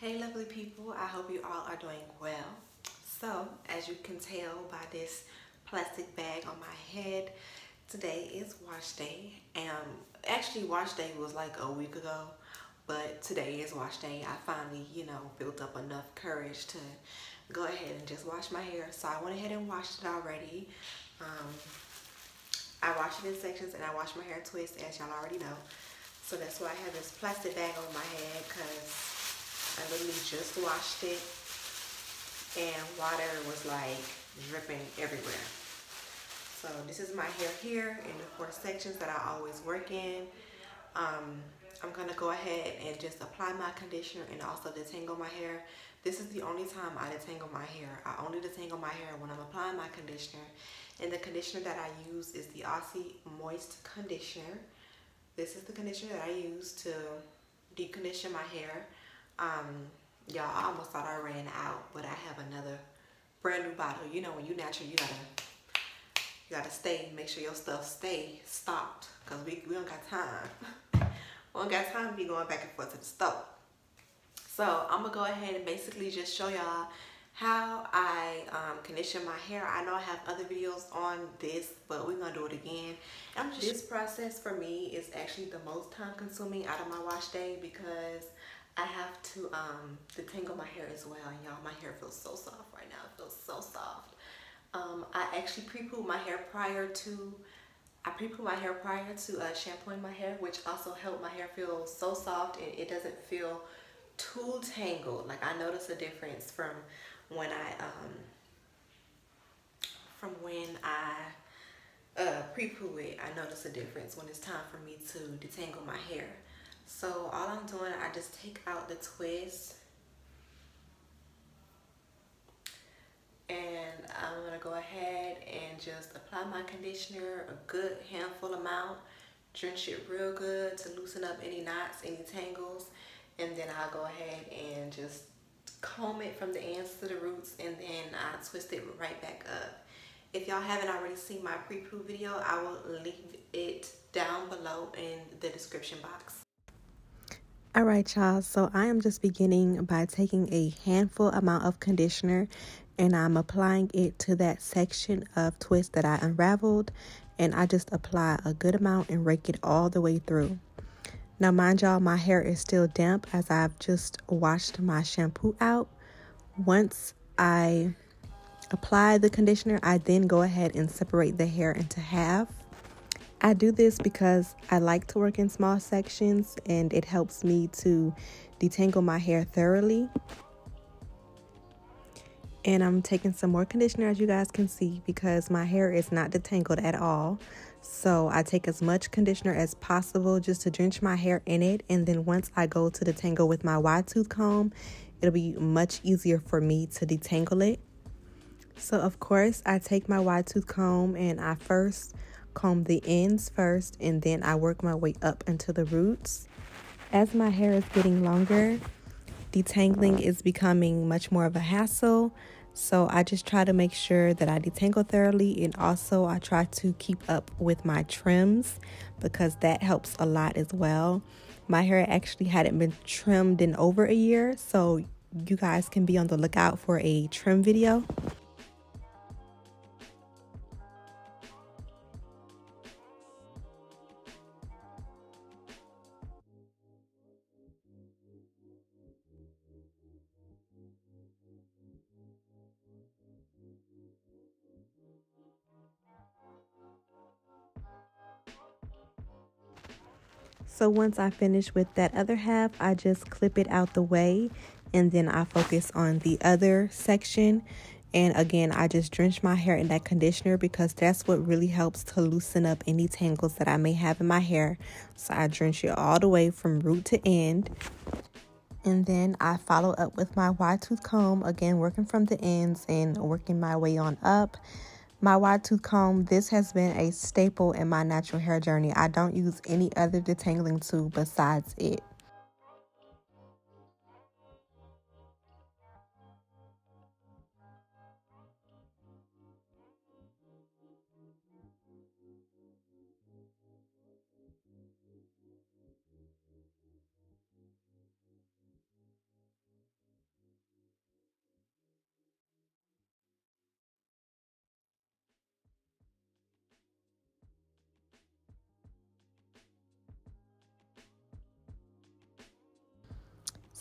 Hey lovely people, I hope you all are doing well. So, as you can tell by this plastic bag on my head, today is wash day. And actually wash day was like a week ago, but today is wash day. I finally, you know, built up enough courage to go ahead and just wash my hair. So I went ahead and washed it already. Um, I wash it in sections and I wash my hair twist as y'all already know. So that's why I have this plastic bag on my head because I literally just washed it and water was like dripping everywhere. So this is my hair here in the four sections that I always work in. Um, I'm gonna go ahead and just apply my conditioner and also detangle my hair. This is the only time I detangle my hair. I only detangle my hair when I'm applying my conditioner. And the conditioner that I use is the Aussie Moist Conditioner. This is the conditioner that I use to deep condition my hair. Um, y'all, I almost thought I ran out, but I have another brand new bottle. You know, when you natural, you gotta you gotta stay, make sure your stuff stay stocked, cause we, we don't got time. we don't got time to be going back and forth to the store. So I'm gonna go ahead and basically just show y'all how I um, condition my hair. I know I have other videos on this, but we're gonna do it again. This process for me is actually the most time consuming out of my wash day because I have to um, detangle my hair as well. And y'all, my hair feels so soft right now. It feels so soft. Um, I actually pre-pooed my hair prior to, I pre-pooed my hair prior to uh, shampooing my hair, which also helped my hair feel so soft and it doesn't feel too tangled. Like I notice a difference from when I, um, from when I uh, pre-poo it, I notice a difference when it's time for me to detangle my hair. So all I'm doing, I just take out the twist. And I'm gonna go ahead and just apply my conditioner a good handful amount drench it real good to loosen up any knots any tangles. And then I'll go ahead and just comb it from the ends to the roots and then I twist it right back up. If y'all haven't already seen my pre-poo video I will leave it down below in the description box all right, y'all. So I am just beginning by taking a handful amount of conditioner and I'm applying it to that section of twist that I unraveled. And I just apply a good amount and rake it all the way through. Now, mind y'all, my hair is still damp as I've just washed my shampoo out. Once I apply the conditioner, I then go ahead and separate the hair into half. I do this because I like to work in small sections and it helps me to detangle my hair thoroughly. And I'm taking some more conditioner as you guys can see because my hair is not detangled at all. So I take as much conditioner as possible just to drench my hair in it. And then once I go to detangle with my wide tooth comb, it'll be much easier for me to detangle it. So of course I take my wide tooth comb and I first comb the ends first and then I work my way up into the roots. As my hair is getting longer, detangling is becoming much more of a hassle. So I just try to make sure that I detangle thoroughly and also I try to keep up with my trims because that helps a lot as well. My hair actually hadn't been trimmed in over a year, so you guys can be on the lookout for a trim video. So once I finish with that other half, I just clip it out the way and then I focus on the other section. And again, I just drench my hair in that conditioner because that's what really helps to loosen up any tangles that I may have in my hair. So I drench it all the way from root to end. And then I follow up with my wide tooth comb, again, working from the ends and working my way on up. My wide tooth comb, this has been a staple in my natural hair journey. I don't use any other detangling tool besides it.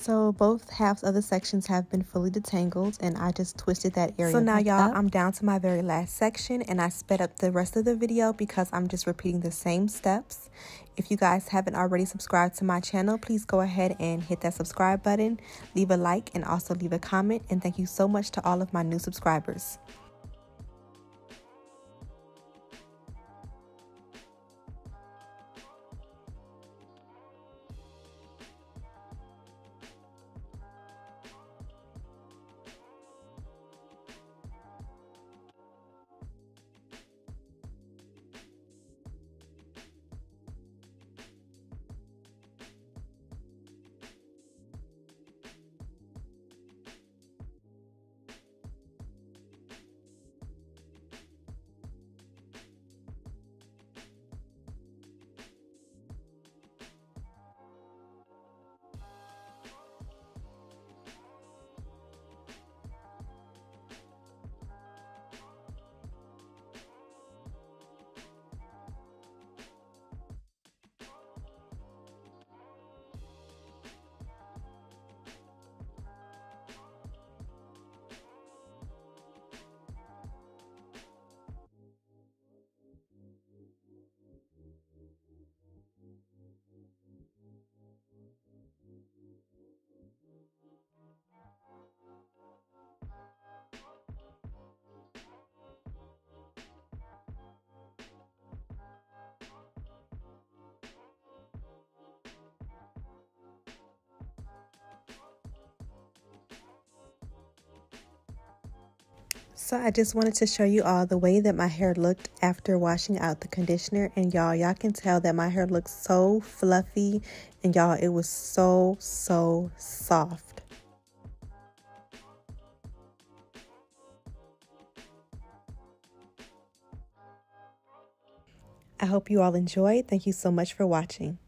So both halves of the sections have been fully detangled and I just twisted that area. So now y'all, I'm down to my very last section and I sped up the rest of the video because I'm just repeating the same steps. If you guys haven't already subscribed to my channel, please go ahead and hit that subscribe button, leave a like and also leave a comment. And thank you so much to all of my new subscribers. So I just wanted to show you all the way that my hair looked after washing out the conditioner. And y'all, y'all can tell that my hair looks so fluffy. And y'all, it was so, so soft. I hope you all enjoyed. Thank you so much for watching.